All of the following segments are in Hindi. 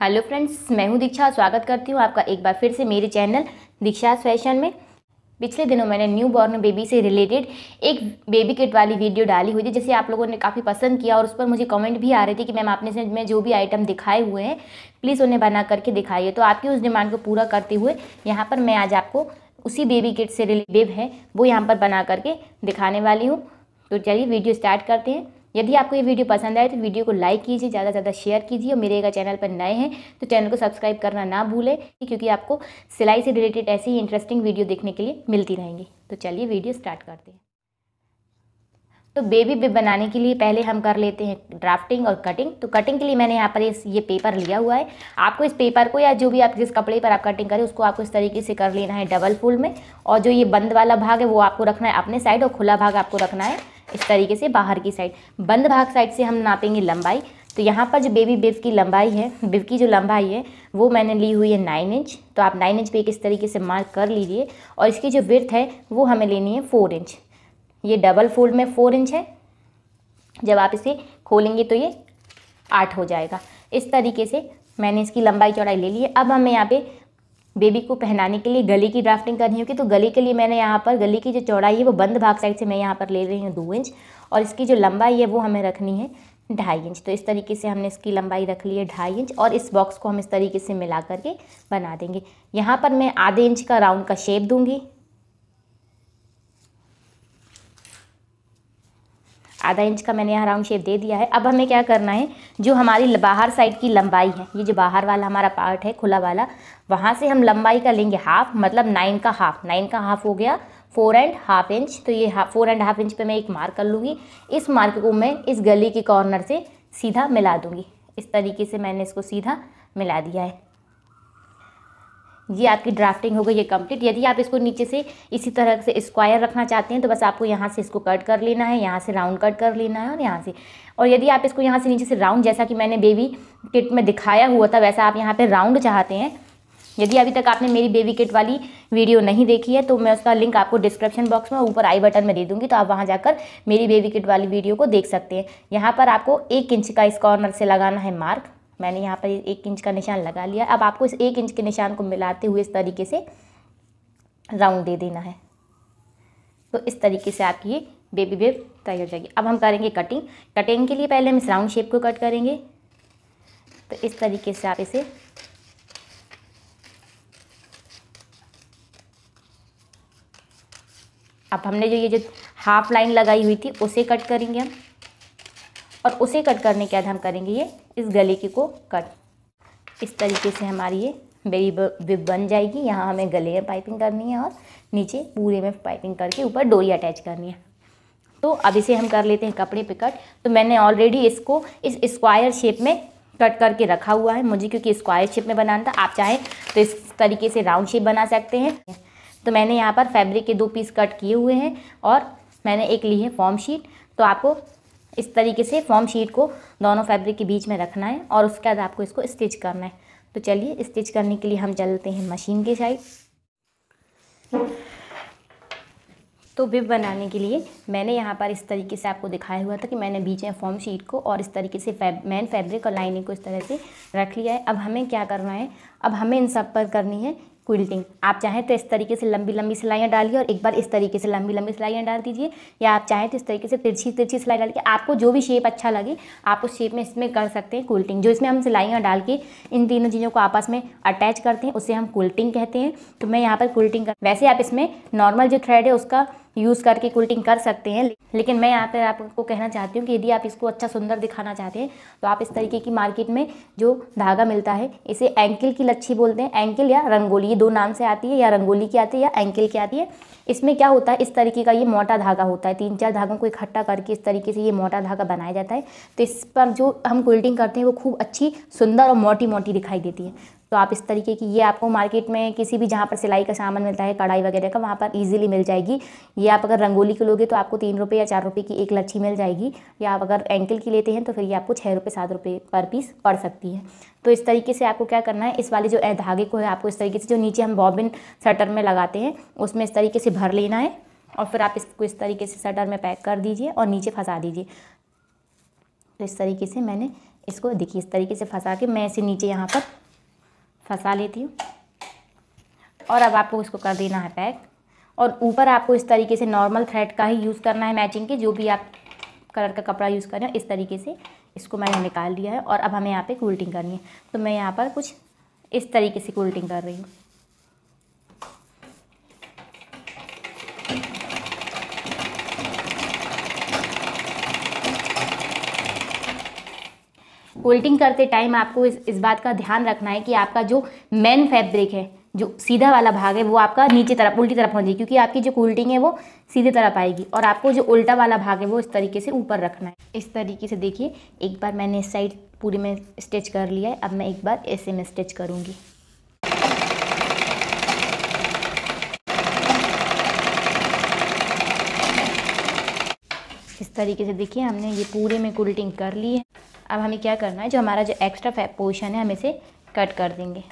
हेलो फ्रेंड्स, मैं हूँ दीक्षा। स्वागत करती हूँ आपका एक बार फिर से मेरे चैनल दीक्षा फ़ैशन में। पिछले दिनों मैंने न्यू बॉर्न बेबी से रिलेटेड एक बेबी किट वाली वीडियो डाली हुई थी, जिसे आप लोगों ने काफ़ी पसंद किया और उस पर मुझे कमेंट भी आ रहे थे कि मैम आपने से में जो भी आइटम दिखाए हुए हैं प्लीज़ उन्हें बना करके दिखाइए। तो आपकी उस डिमांड को पूरा करते हुए यहाँ पर मैं आज आपको उसी बेबी किट से रिलेटेड है, वो यहाँ पर बना करके दिखाने वाली हूँ। तो चलिए वीडियो स्टार्ट करते हैं। यदि आपको ये वीडियो पसंद आए तो वीडियो को लाइक कीजिए, ज़्यादा से ज़्यादा शेयर कीजिए और मेरे अगर चैनल पर नए हैं तो चैनल को सब्सक्राइब करना ना भूलें क्योंकि आपको सिलाई से रिलेटेड ऐसी ही इंटरेस्टिंग वीडियो देखने के लिए मिलती रहेंगी। तो चलिए वीडियो स्टार्ट करते हैं। तो बेबी बिब बनाने के लिए पहले हम कर लेते हैं ड्राफ्टिंग और कटिंग तो कटिंग के लिए मैंने यहाँ पर ये पेपर लिया हुआ है। आपको इस पेपर को या जो भी आप जिस कपड़े पर आप कटिंग करें उसको आपको इस तरीके से कर लेना है डबल फुल में। और जो ये बंद वाला भाग है, वो आपको रखना है अपने साइड और खुला भाग आपको रखना है। इस तरीके से बाहर की साइड बंद भाग साइड से हम नापेंगे लंबाई. तो यहाँ पर जो बेबी बिव की लंबाई है बिव की जो लंबाई है, वो मैंने ली हुई है नाइन इंच तो आप नाइन इंच पे इस तरीके से मार्क कर लीजिए. और इसकी जो विर्थ है, वो हमें लेनी है फोर इंच ये डबल फोल्ड में फोर इंच है. जब आप इसे खोलेंगे तो ये आठ हो जाएगा. इस तरीके से मैंने इसकी लंबाई चौड़ाई ले ली है. अब हमें यहाँ पे बेबी को पहनाने के लिए गले की ड्राफ्टिंग करनी होगी तो गले के लिए मैंने यहाँ पर, गले की जो चौड़ाई है वो बंद भाग साइड से मैं यहाँ पर ले रही हूँ दो इंच और इसकी जो लंबाई है वो हमें रखनी है ढाई इंच तो इस तरीके से हमने इसकी लंबाई रख ली है ढाई इंच और इस बॉक्स को हम इस तरीके से मिला करके बना देंगे। यहाँ पर मैं आधे इंच का राउंड का शेप दूँगी। आधा इंच का मैंने यहाँ राउंड शेप दे दिया है। अब हमें क्या करना है, जो हमारी बाहर साइड की लंबाई है, ये जो बाहर वाला हमारा पार्ट है, खुला वाला, वहाँ से हम लंबाई का लेंगे हाफ़ मतलब नाइन का हाफ़। नाइन का हाफ़ हो गया, फोर एंड हाफ़ इंच तो ये फोर एंड हाफ़ इंच पे मैं एक मार्क कर लूँगी। इस मार्क को मैं इस गली के कॉर्नर से सीधा मिला दूँगी। इस तरीके से मैंने इसको सीधा मिला दिया है। ये आपकी ड्राफ्टिंग हो गई, ये कंप्लीट यदि आप इसको नीचे से इसी तरह से स्क्वायर रखना चाहते हैं तो बस आपको यहाँ से इसको कट कर लेना है, यहाँ से राउंड कट कर लेना है और यहाँ से और यदि आप इसको यहाँ से नीचे से राउंड जैसा कि मैंने बेबी किट में दिखाया हुआ था, वैसा आप यहाँ पर राउंड चाहते हैं। यदि अभी तक आपने मेरी बेबी किट वाली वीडियो नहीं देखी है तो मैं उसका लिंक आपको डिस्क्रिप्शन बॉक्स में ऊपर आई बटन में दे दूँगी तो आप वहाँ जाकर मेरी बेबी किट वाली वीडियो को देख सकते हैं। यहाँ पर आपको एक इंच का इस कॉर्नर से लगाना है मार्क मैंने यहाँ पर एक इंच का निशान लगा लिया। अब आपको इस एक इंच के निशान को मिलाते हुए इस तरीके से राउंड दे देना है। तो इस तरीके से आपकी ये बेबी बेब तैयार हो जाएगी। अब हम करेंगे कटिंग कटिंग के लिए पहले हम इस राउंड शेप को कट करेंगे। तो इस तरीके से आप इसे अब हमने जो ये जो हाफ़ लाइन लगाई हुई थी, उसे कट करेंगे हम। और उसे कट करने के बाद हम करेंगे ये इस गले की को कट। इस तरीके से हमारी ये बेबी बिब बन जाएगी। यहाँ हमें गले में पाइपिंग करनी है और नीचे पूरे में पाइपिंग करके ऊपर डोरी अटैच करनी है। तो अब इसे हम कर लेते हैं कपड़े पे कट। तो मैंने ऑलरेडी इसको इस स्क्वायर शेप में कट करके रखा हुआ है। मुझे क्योंकि स्क्वायर शेप में बनाना था, आप चाहें तो इस तरीके से राउंड शेप बना सकते हैं। तो मैंने यहाँ पर फैब्रिक के दो पीस कट किए हुए हैं और मैंने एक ली है फॉर्म शीट तो आपको इस तरीके से फॉर्म शीट को दोनों फैब्रिक के बीच में रखना है और उसके बाद आपको इसको स्टिच करना है। तो चलिए स्टिच करने के लिए हम चलते हैं मशीन के साइड तो बिब बनाने के लिए मैंने यहाँ पर इस तरीके से आपको दिखाया हुआ था कि मैंने बीच में फॉर्म शीट को और इस तरीके से फैब मैन फैब्रिक और लाइनिंग को इस तरह से रख लिया है। अब हमें क्या करना है? अब हमें इन सब पर करनी है क्विल्टिंग आप चाहें तो इस तरीके से लंबी लंबी सिलाइयाँ डालिए और एक बार इस तरीके से लंबी लंबी सिलाइयाँ डाल दीजिए। या आप चाहें तो इस तरीके से तिरछी तिरछी सिलाई डाल के आपको जो भी शेप अच्छा लगे, आप उस शेप में इसमें कर सकते हैं क्विल्टिंग जो इसमें हम सिलाइयाँ डाल के इन तीनों चीज़ों को आपस में अटैच करते हैं, उसे हम क्विल्टिंग कहते हैं। तो मैं यहाँ पर क्विल्टिंग कर वैसे आप इसमें नॉर्मल जो थ्रेड है उसका यूज़ करके कुल्टिंग कर सकते हैं, लेकिन मैं यहाँ पर आपको कहना चाहती हूँ कि यदि आप इसको अच्छा सुंदर दिखाना चाहते हैं तो आप इस तरीके की मार्केट में जो धागा मिलता है, इसे एंकिल की लच्छी बोलते हैं एंकिल या रंगोली, ये दो नाम से आती है, या रंगोली की आती है, या एंकिल की आती है। इसमें क्या होता है, इस तरीके का ये मोटा धागा होता है, तीन चार धागों को इकट्ठा करके इस तरीके से ये मोटा धागा बनाया जाता है। तो इस पर जो हम कुल्टिंग करते हैं, वो खूब अच्छी, सुंदर और मोटी मोटी दिखाई देती है। तो आप इस तरीके की, ये आपको मार्केट में किसी भी जहाँ पर सिलाई का सामान मिलता है, कढ़ाई वगैरह का, वहाँ पर इजीली मिल जाएगी। ये आप अगर रंगोली की लोगे तो आपको तीन रुपये या चार रुपये की एक लच्छी मिल जाएगी। या आप अगर एंकल की लेते हैं तो फिर ये आपको छः रुपये सात रुपये पर पीस पड़ सकती है। तो इस तरीके से आपको क्या करना है, इस वाले जो धागे को है आपको इस तरीके से, जो नीचे हम बॉबिन सटर में लगाते हैं, उसमें इस तरीके से भर लेना है और फिर आप इसको इस तरीके से सटर में पैक कर दीजिए और नीचे फंसा दीजिए। तो इस तरीके से मैंने इसको, देखिए इस तरीके से फंसा के मैं इसे नीचे यहाँ पर फंसा लेती हूँ। और अब आपको इसको कर देना है पैक। और ऊपर आपको इस तरीके से नॉर्मल थ्रेड का ही यूज़ करना है मैचिंग के, जो भी आप कलर का कपड़ा यूज़ कर रहे हो, इस तरीके से इसको मैंने निकाल दिया है। और अब हमें यहाँ पे कूल्टिंग करनी है। तो मैं यहाँ पर कुछ इस तरीके से कूल्टिंग कर रही हूँ। कोल्टिंग करते टाइम आपको इस इस बात का ध्यान रखना है कि आपका जो मेन फैब्रिक है, जो सीधा वाला भाग है, वो आपका नीचे तरफ़, उल्टी तरफ़ होनी क्योंकि आपकी जो कोल्टिंग है वो सीधे तरफ़ आएगी और आपको जो उल्टा वाला भाग है वो इस तरीके से ऊपर रखना है। इस तरीके से देखिए, एक बार मैंने इस साइड पूरी में स्टिच कर लिया है, अब मैं एक बार ऐसे में स्टिच करूँगी। इस तरीके से देखिए, हमने ये पूरे में कुल्टिंग कर ली है। अब हमें क्या करना है, जो हमारा जो एक्स्ट्रा पोर्शन है, हम इसे कट कर देंगे।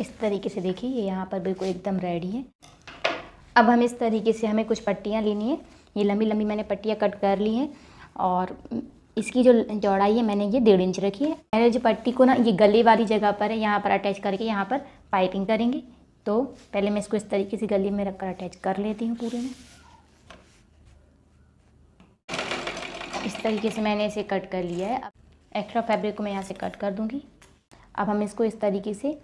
इस तरीके से देखिए, ये यहाँ पर बिल्कुल एकदम रेडी है। अब हम इस तरीके से हमें कुछ पट्टियाँ लेनी है। ये लंबी लंबी मैंने पट्टियाँ कट कर ली हैं और इसकी जो चौड़ाई है, मैंने ये डेढ़ इंच रखी है। मैंने जो पट्टी को ना, ये गले वाली जगह पर है, यहाँ पर अटैच करके यहाँ पर पाइपिंग करेंगे। तो पहले मैं इसको इस तरीके से गले में रखकर अटैच कर लेती हूँ पूरे में। इस तरीके से मैंने इसे कट कर लिया है। अब एक्स्ट्रा फैब्रिक को मैं यहाँ से कट कर दूँगी। अब हम इसको इस तरीके से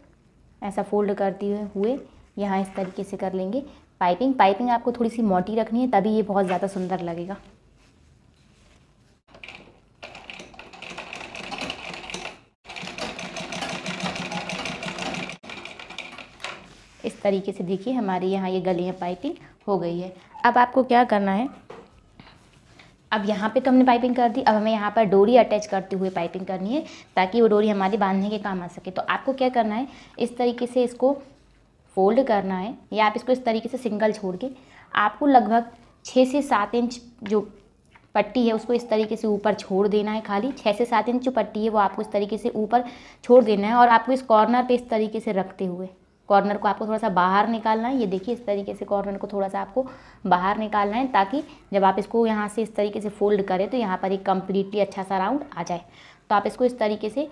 ऐसा फोल्ड करते हुए यहाँ इस तरीके से कर लेंगे। पाइपिंग पाइपिंग आपको थोड़ी सी मोटी रखनी है, तभी ये बहुत ज़्यादा सुंदर लगेगा। इस तरीके से देखिए हमारे यहाँ ये गलियाँ पाइपिंग हो गई है। अब आपको क्या करना है? अब यहाँ पे तो हमने पाइपिंग कर दी, अब हमें यहाँ पर डोरी अटैच करते हुए पाइपिंग करनी है, ताकि वो डोरी हमारी बांधने के काम आ सके। तो आपको क्या करना है, इस तरीके से इसको फोल्ड करना है, या आप इसको इस तरीके से सिंगल छोड़ के, आपको लगभग छः से सात इंच जो पट्टी है, उसको इस तरीके से ऊपर छोड़ देना है खाली। छः से सात इंच जो पट्टी है, वो आपको इस तरीके से ऊपर छोड़ देना है, और आपको इस कॉर्नर पे इस तरीके से रखते हुए। कॉर्नर को आपको थोड़ा सा बाहर निकालना है। ये देखिए, इस तरीके से कॉर्नर को थोड़ा सा आपको बाहर निकालना है ताकि जब आप इसको यहाँ से इस तरीके से फोल्ड करें तो यहाँ पर एक कम्प्लीटली अच्छा सा राउंड आ जाए। तो आप इसको इस तरीके से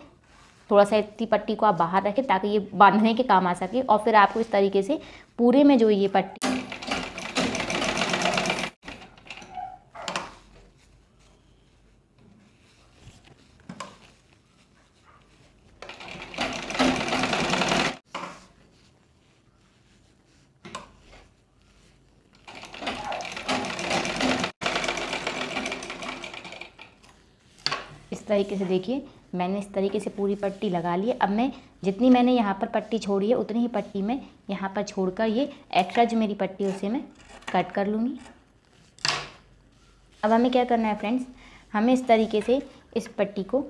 थोड़ा सा इतनी पट्टी को आप बाहर रखें ताकि ये बांधने के काम आ सके और फिर आपको इस तरीके से पूरे में जो ये पट्टी तरीके से देखिए, मैंने इस तरीके से पूरी पट्टी लगा ली है। अब मैं जितनी मैंने यहाँ पर पट्टी छोड़ी है, उतनी ही पट्टी में यहाँ पर छोड़कर ये एक्स्ट्रा जो मेरी पट्टी है उसे मैं कट कर लूँगी। अब हमें क्या करना है फ्रेंड्स, हमें इस तरीके से इस पट्टी को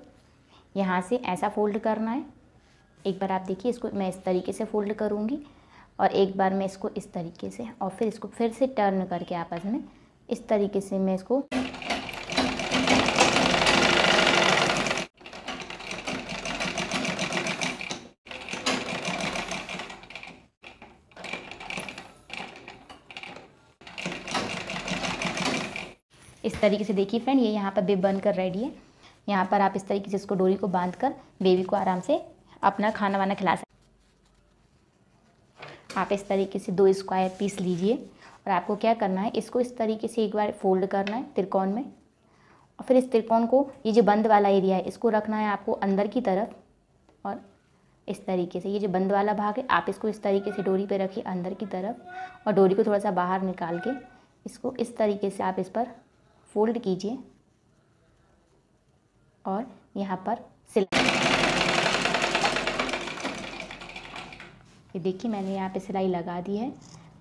यहाँ से ऐसा फोल्ड करना है। एक बार आप देखिए, इसको मैं इस तरीके से फोल्ड करूँगी और एक बार मैं इसको इस तरीके से और फिर इसको फिर से टर्न करके आपस में इस तरीके से मैं इसको इस तरीके से देखिए फ्रेंड ये यहाँ पर बेब बनकर रेडी है। यहाँ पर आप इस तरीके से इसको डोरी को बाँध कर बेबी को आराम से अपना खाना वाना खिला सकते आप इस तरीके से दो स्क्वायर पीस लीजिए और आपको क्या करना है, इसको इस तरीके से एक बार फोल्ड करना है त्रिकोण में। और फिर इस त्रिकोण को, ये जो बंद वाला एरिया है, इसको रखना है आपको अंदर की तरफ़। और इस तरीके से ये जो बंद वाला भाग है, आप इसको इस तरीके से डोरी पे रखिए अंदर की तरफ़। और डोरी को थोड़ा सा बाहर निकाल के इसको इस तरीके से आप इस पर फोल्ड कीजिए और यहाँ पर सिलाई ये देखिए, मैंने यहाँ पे सिलाई लगा दी है।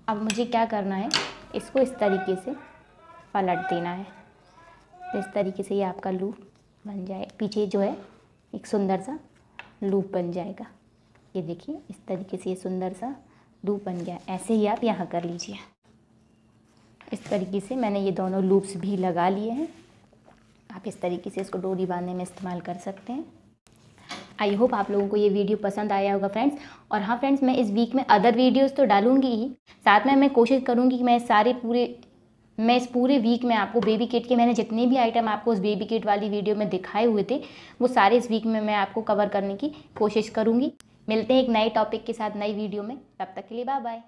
अब मुझे क्या करना है, इसको इस तरीके से पलट देना है। तो इस तरीके से ये आपका लूप बन जाए पीछे जो है, एक सुंदर सा लूप बन जाएगा। ये देखिए, इस तरीके से ये सुंदर सा लूप बन गया। ऐसे ही आप यहाँ कर लीजिए। इस तरीके से मैंने ये दोनों लूप्स भी लगा लिए हैं। आप इस तरीके से इसको डोरी बांधने में इस्तेमाल कर सकते हैं। आई होप आप लोगों को ये वीडियो पसंद आया होगा फ्रेंड्स। और हाँ फ्रेंड्स, मैं इस वीक में अदर वीडियोस तो डालूँगी ही। साथ में मैं कोशिश करूँगी कि मैं सारे पूरे, मैं इस पूरे वीक में आपको बेबी किट के मैंने जितने भी आइटम आपको उस बेबी किट वाली वीडियो में दिखाए हुए थे, वो सारे इस वीक में मैं आपको कवर करने की कोशिश करूँगी। मिलते हैं एक नए टॉपिक के साथ नई वीडियो में। तब तक के लिए बाय बाय